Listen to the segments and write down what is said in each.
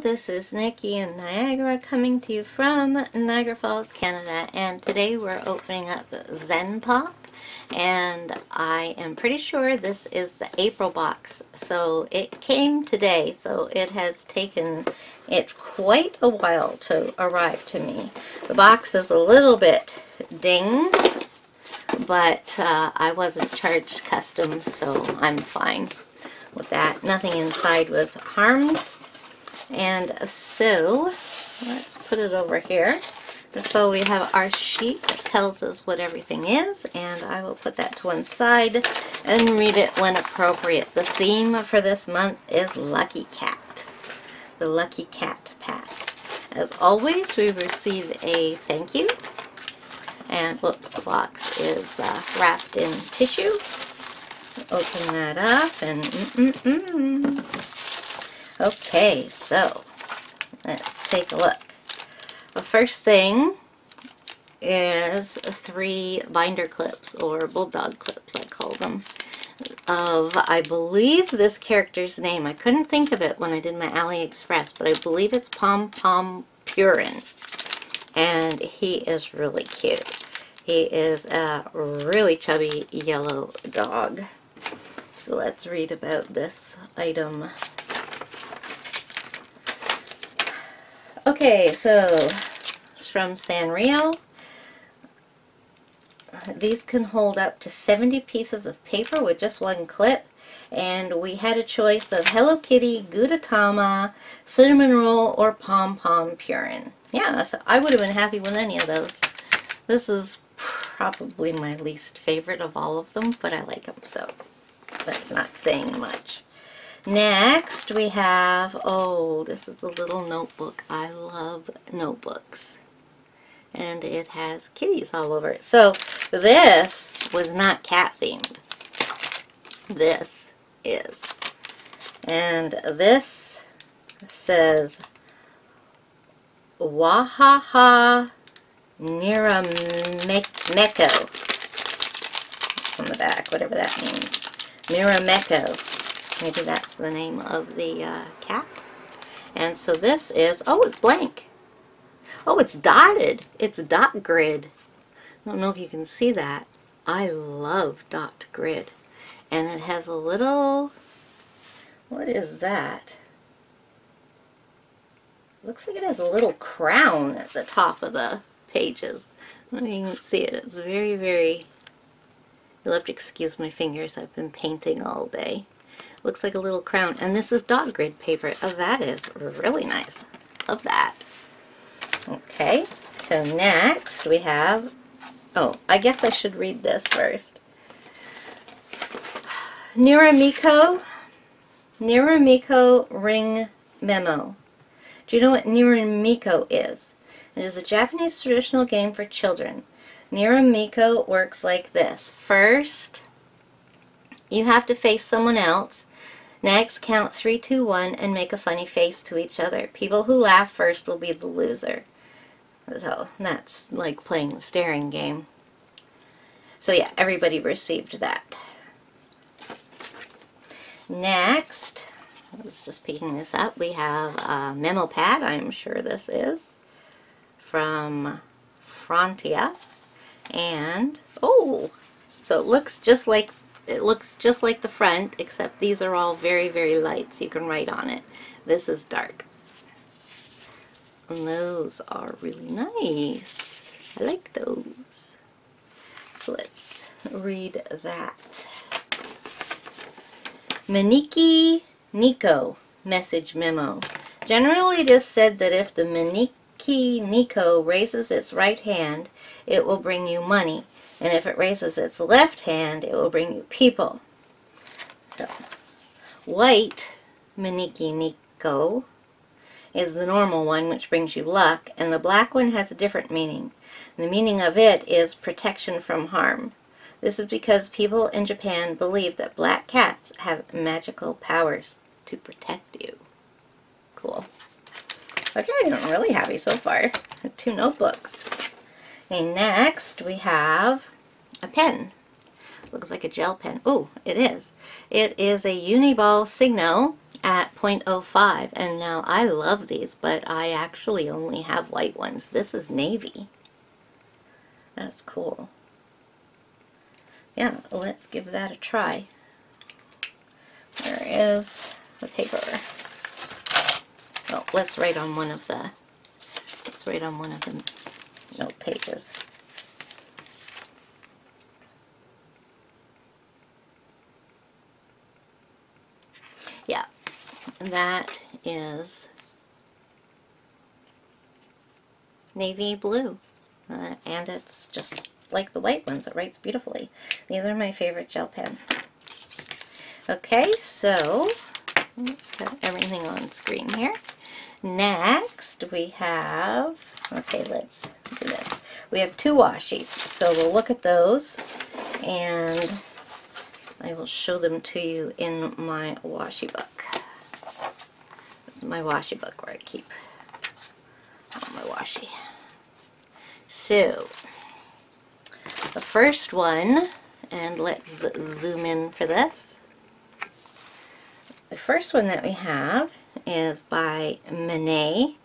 This is Nikki in Niagara coming to you from Niagara Falls, Canada and today we're opening up Zen Pop and I am pretty sure this is the April box so it came today so it has taken it quite a while to arrive to me. The box is a little bit dinged but uh, I wasn't charged customs so I'm fine with that. Nothing inside was harmed and so, let's put it over here. So we have our sheet that tells us what everything is, and I will put that to one side and read it when appropriate. The theme for this month is Lucky Cat, the Lucky Cat pack. As always, we receive a thank you, and whoops, the box is uh, wrapped in tissue. Open that up, and mm -mm -mm. Okay, so let's take a look. The first thing is three binder clips, or bulldog clips I call them, of, I believe this character's name. I couldn't think of it when I did my AliExpress, but I believe it's Pom Pom Purin. And he is really cute. He is a really chubby yellow dog. So let's read about this item Okay, so it's from Sanrio. These can hold up to 70 pieces of paper with just one clip. And we had a choice of Hello Kitty, Gudetama, Cinnamon Roll, or Pom Pom Purin. Yeah, so I would have been happy with any of those. This is probably my least favorite of all of them, but I like them, so that's not saying much. Next we have, oh, this is the little notebook. I love notebooks. And it has kitties all over it. So this was not cat themed. This is. And this says Wahaha Nirameko. On the back, whatever that means. Nirameko. Maybe that's the name of the uh, cap. And so this is, oh, it's blank. Oh, it's dotted. It's dot grid. I don't know if you can see that. I love dot grid. And it has a little, what is that? Looks like it has a little crown at the top of the pages. You can see it. It's very, very, you'll have to excuse my fingers. I've been painting all day. Looks like a little crown. And this is dot grid paper. Oh, that is really nice. Love that. Okay, so next we have, oh, I guess I should read this first. Niramiko, Niramiko Ring Memo. Do you know what Niramiko is? It is a Japanese traditional game for children. Niramiko works like this. First, you have to face someone else Next, count 3, 2, 1 and make a funny face to each other. People who laugh first will be the loser. So that's like playing the staring game. So yeah, everybody received that. Next, I was just picking this up, we have a memo pad, I'm sure this is, from Frontia. And, oh, so it looks just like it looks just like the front, except these are all very, very light, so you can write on it. This is dark. And those are really nice. I like those. So let's read that. Maneki Neko message memo. Generally it is said that if the Maneki Neko raises its right hand, it will bring you money. And if it raises its left hand, it will bring you people. So, white Maneki Neko is the normal one, which brings you luck, and the black one has a different meaning. The meaning of it is protection from harm. This is because people in Japan believe that black cats have magical powers to protect you. Cool. Okay, I'm really happy so far. Two notebooks. And next we have a pen. Looks like a gel pen. Oh, it is. It is a Uniball Signo at 0.05 and now I love these but I actually only have white ones. This is navy. That's cool. Yeah, let's give that a try. Where is the paper? Well, let's write on one of the, let's write on one of the note pages. Yeah, that is navy blue. Uh, and it's just like the white ones. It writes beautifully. These are my favorite gel pens. Okay, so let's have everything on screen here. Next, we have, okay, let's do this. We have two washies, so we'll look at those, and I will show them to you in my washi book. This is my washi book where I keep all my washi. So, the first one, and let's zoom in for this. The first one that we have is by Manet,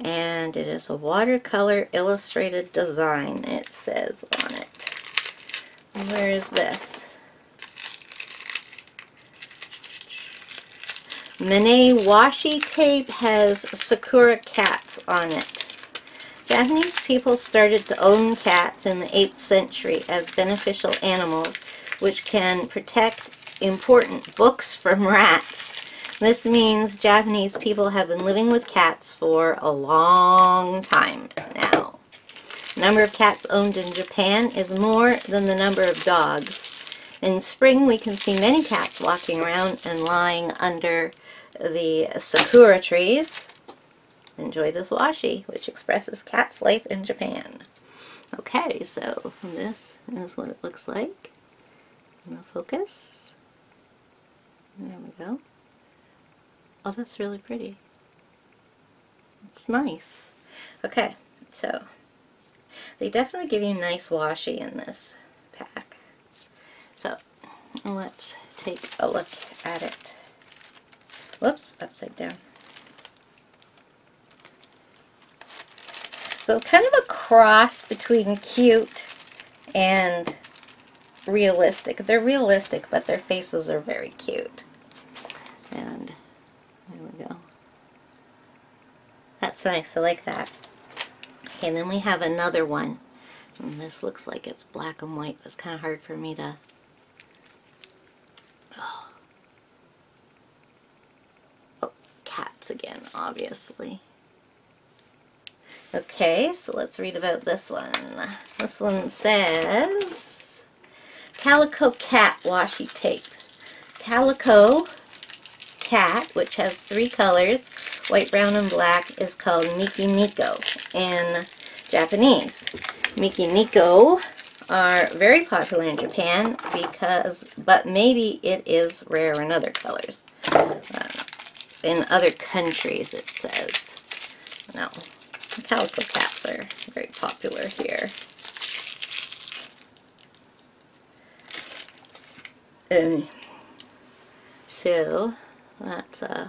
and it is a watercolor illustrated design, it says on it. Where is this? Manet washi tape has Sakura cats on it. Japanese people started to own cats in the 8th century as beneficial animals which can protect important books from rats. This means Japanese people have been living with cats for a long time now. The number of cats owned in Japan is more than the number of dogs. In spring we can see many cats walking around and lying under the sakura trees. Enjoy this washi, which expresses cat's life in Japan. Okay, so this is what it looks like. I'm going to focus. There we go. Oh, that's really pretty. It's nice. Okay, so they definitely give you nice washi in this pack. So let's take a look at it. Whoops, upside down. So it's kind of a cross between cute and realistic. They're realistic, but their faces are very cute. And there we go. That's nice. I like that. Okay, and then we have another one. And this looks like it's black and white. It's kind of hard for me to... Oh. oh, cats again, obviously. Okay, so let's read about this one. This one says, Calico Cat Washi Tape. Calico Cat, which has three colors, white, brown, and black, is called Miki Niko in Japanese. Miki Niko are very popular in Japan because, but maybe it is rare in other colors. In other countries, it says. No, Calico cats are very popular here. Um, so, let's uh,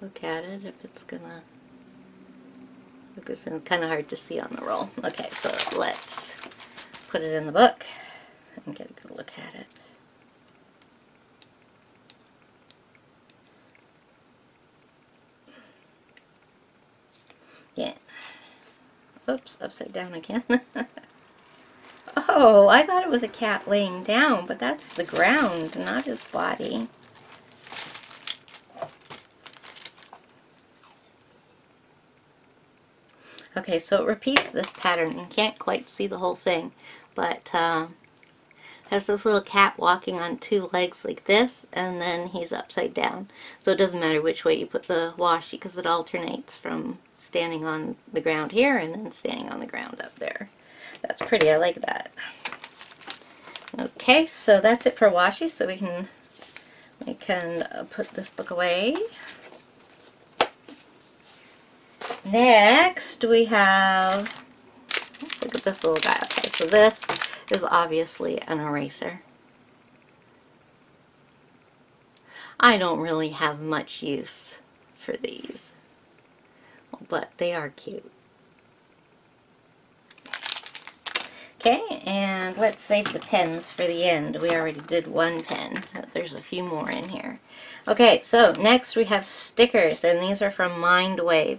look at it if it's gonna focus it's Kind of hard to see on the roll. Okay, so let's put it in the book and get a good look at it. Yeah. Oops, upside down again. oh, I thought it was a cat laying down, but that's the ground, not his body. Okay, so it repeats this pattern. You can't quite see the whole thing, but uh, has this little cat walking on two legs like this, and then he's upside down. So it doesn't matter which way you put the washi because it alternates from standing on the ground here and then standing on the ground up there. That's pretty. I like that. Okay, so that's it for washi. So we can we can uh, put this book away. Next, we have. Let's look at this little guy. Okay, so this is obviously an eraser. I don't really have much use for these, but they are cute. Okay, and let's save the pens for the end. We already did one pen. There's a few more in here. Okay, so next we have stickers, and these are from Mindwave.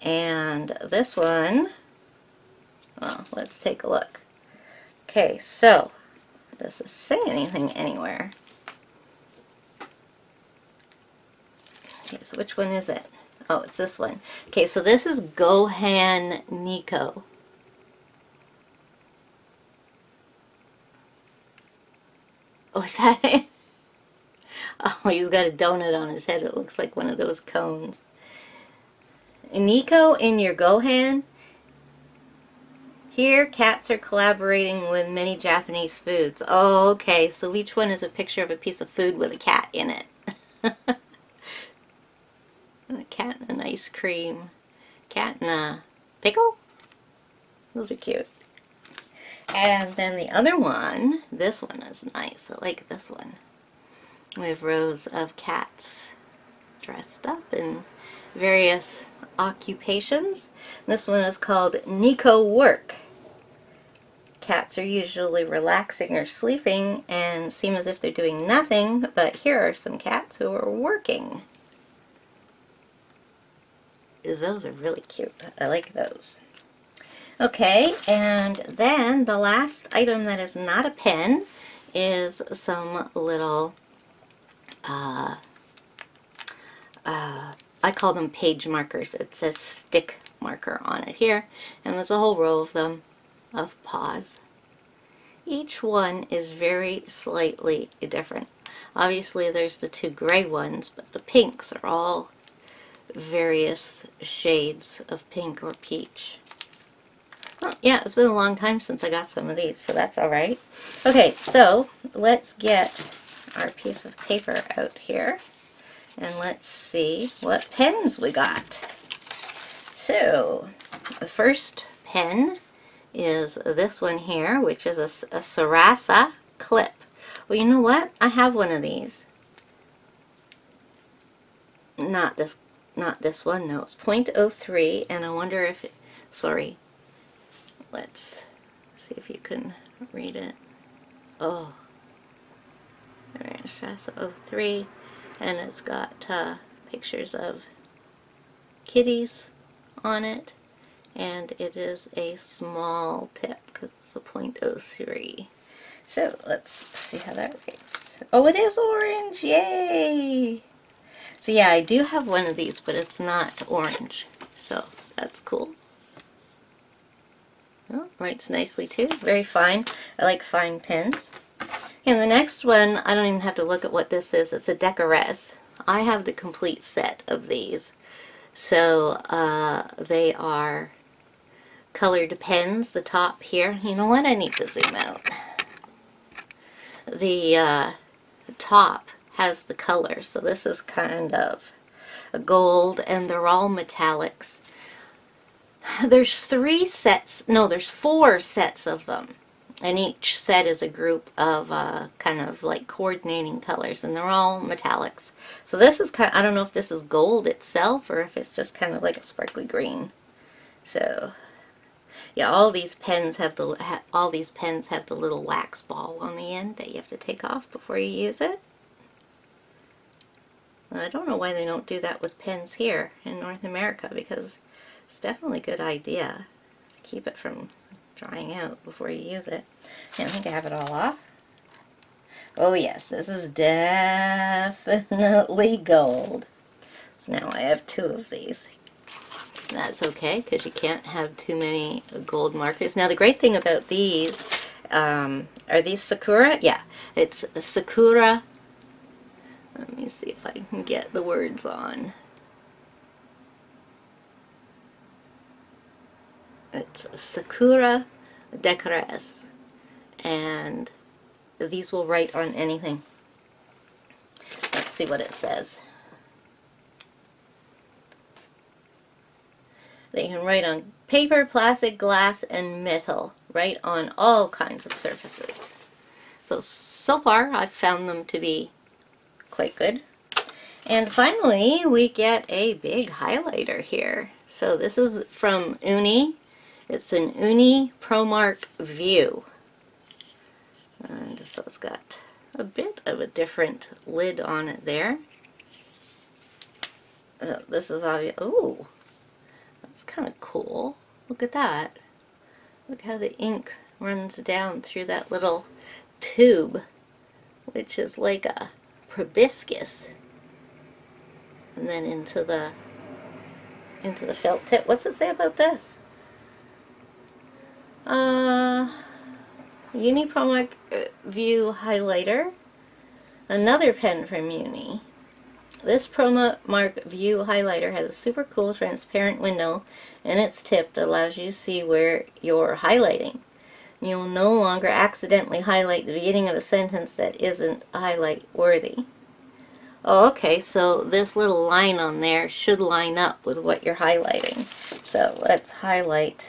And this one, well, let's take a look. Okay, so, does it say anything anywhere? Okay, so which one is it? Oh, it's this one. Okay, so this is Gohan Nico. Oh, is that it? Oh, he's got a donut on his head. It looks like one of those cones. Nico in your Gohan. Here, cats are collaborating with many Japanese foods. Oh, okay. So each one is a picture of a piece of food with a cat in it. a cat and an ice cream. Cat and a pickle? Those are cute. And then the other one, this one is nice. I like this one. We have rows of cats dressed up in various occupations. This one is called Nico Work. Cats are usually relaxing or sleeping and seem as if they're doing nothing, but here are some cats who are working. Those are really cute. I like those. Okay, and then the last item that is not a pen is some little, uh, uh, I call them page markers. It says stick marker on it here, and there's a whole row of them of paws. Each one is very slightly different. Obviously there's the two gray ones, but the pinks are all various shades of pink or peach. Yeah, it's been a long time since I got some of these, so that's all right. Okay, so let's get our piece of paper out here, and let's see what pens we got. So, the first pen is this one here, which is a, a Sarasa clip. Well, you know what? I have one of these. Not this, not this one, no. It's .03, and I wonder if, it, sorry, Let's see if you can read it. Oh, there's Shasta 03, and it's got uh, pictures of kitties on it, and it is a small tip because it's a .03. So let's see how that reads. Oh, it is orange! Yay! So yeah, I do have one of these, but it's not orange. So that's cool. Oh, writes nicely too. Very fine. I like fine pens. And the next one, I don't even have to look at what this is. It's a Decorese. I have the complete set of these. So uh, they are colored pens. The top here. You know what? I need to zoom out. The uh, top has the color. So this is kind of a gold and they're all metallics there's three sets, no, there's four sets of them. And each set is a group of uh, kind of like coordinating colors, and they're all metallics. So this is kind of, I don't know if this is gold itself or if it's just kind of like a sparkly green. So, yeah, all these pens have the ha, all these pens have the little wax ball on the end that you have to take off before you use it. I don't know why they don't do that with pens here in North America because it's definitely a good idea to keep it from drying out before you use it. And I think I have it all off. Oh yes, this is definitely gold. So now I have two of these. That's okay, because you can't have too many gold markers. Now the great thing about these, um, are these Sakura? Yeah, it's Sakura. Let me see if I can get the words on. It's Sakura Decorese. And these will write on anything. Let's see what it says. They can write on paper, plastic, glass, and metal. Write on all kinds of surfaces. So, so far I've found them to be quite good. And finally, we get a big highlighter here. So this is from Uni. It's an Uni ProMark View. And so it's got a bit of a different lid on it there. Uh, this is obvious. Oh, that's kind of cool. Look at that. Look how the ink runs down through that little tube, which is like a proboscis. And then into the into the felt tip. What's it say about this? Uh, Uni ProMark uh, View Highlighter. Another pen from Uni. This ProMark View highlighter has a super cool transparent window in its tip that allows you to see where you're highlighting. You'll no longer accidentally highlight the beginning of a sentence that isn't highlight worthy. Oh, okay, so this little line on there should line up with what you're highlighting. So let's highlight,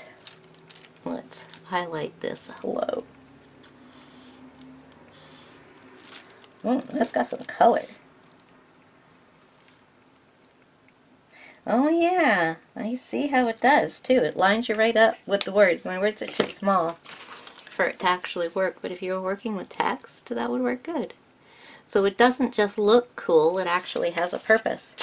let's highlight this hello. Mm, that's got some color. Oh yeah, I see how it does too. It lines you right up with the words. My words are too small for it to actually work, but if you were working with text, that would work good. So it doesn't just look cool, it actually has a purpose.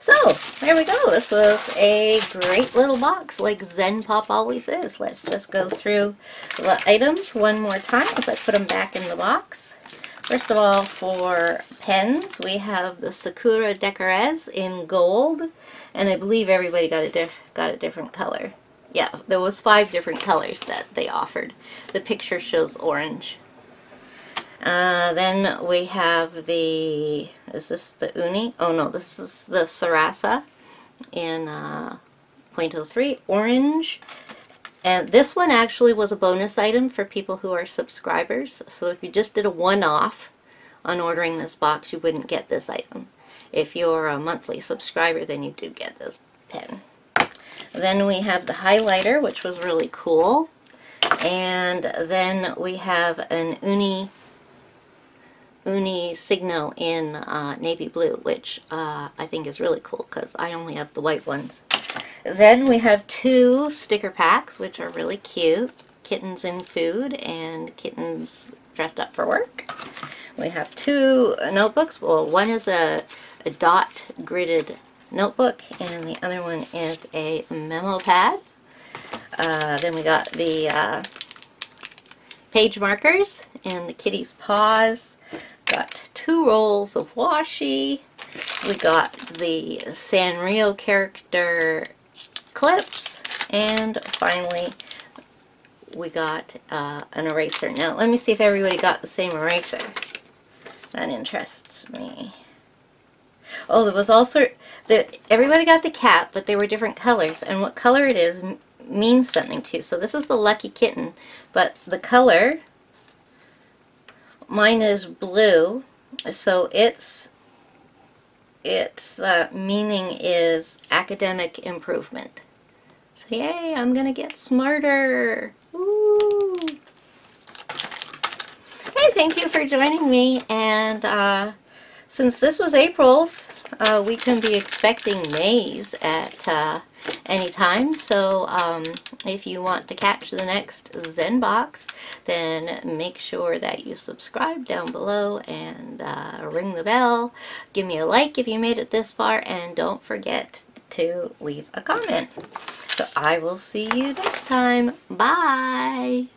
So, there we go. This was a great little box like Zen Pop always is. Let's just go through the items one more time as I put them back in the box. First of all, for pens, we have the Sakura Decorese in gold, and I believe everybody got a, got a different color. Yeah, there was five different colors that they offered. The picture shows orange. Uh, then we have the, is this the Uni? Oh no, this is the Sarasa in uh, 0.03, orange, and this one actually was a bonus item for people who are subscribers. So if you just did a one-off on ordering this box, you wouldn't get this item. If you're a monthly subscriber, then you do get this pen. Then we have the highlighter, which was really cool. And then we have an Uni Uni Signo in uh, navy blue, which uh, I think is really cool because I only have the white ones. Then we have two sticker packs, which are really cute. Kittens in food and kittens dressed up for work. We have two notebooks. Well, one is a, a dot gridded notebook and the other one is a memo pad. Uh, then we got the uh, page markers and the kitty's paws. Got two rolls of washi. We got the Sanrio character clips, and finally we got uh, an eraser. Now let me see if everybody got the same eraser. That interests me. Oh, there was also, the, everybody got the cap, but they were different colors, and what color it is means something too. So this is the Lucky Kitten, but the color, mine is blue, so it's its uh, meaning is academic improvement. So yay, I'm gonna get smarter. Hey, thank you for joining me. And uh, since this was April's, uh, we can be expecting May's at uh, any time. So um, if you want to catch the next Zen box, then make sure that you subscribe down below and uh, ring the bell. Give me a like if you made it this far, and don't forget to leave a comment. So I will see you next time. Bye!